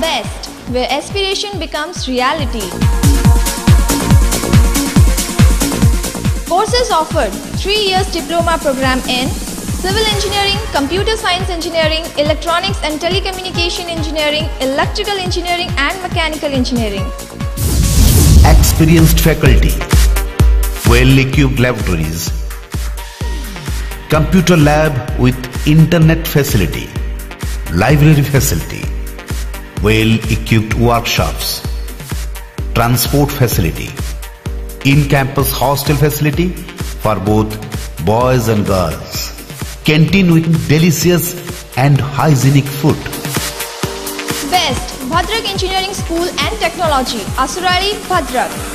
Best, where aspiration becomes reality. Courses offered 3 years diploma program in Civil Engineering, Computer Science Engineering, Electronics and Telecommunication Engineering, Electrical Engineering and Mechanical Engineering. experienced faculty, well-equipped laboratories, computer lab with internet facility, library facility, well-equipped workshops, transport facility, in-campus hostel facility for both boys and girls, canteen with delicious and hygienic food. Best, Bhadrak Engineering School and Technology, Asurari, Bhadrak.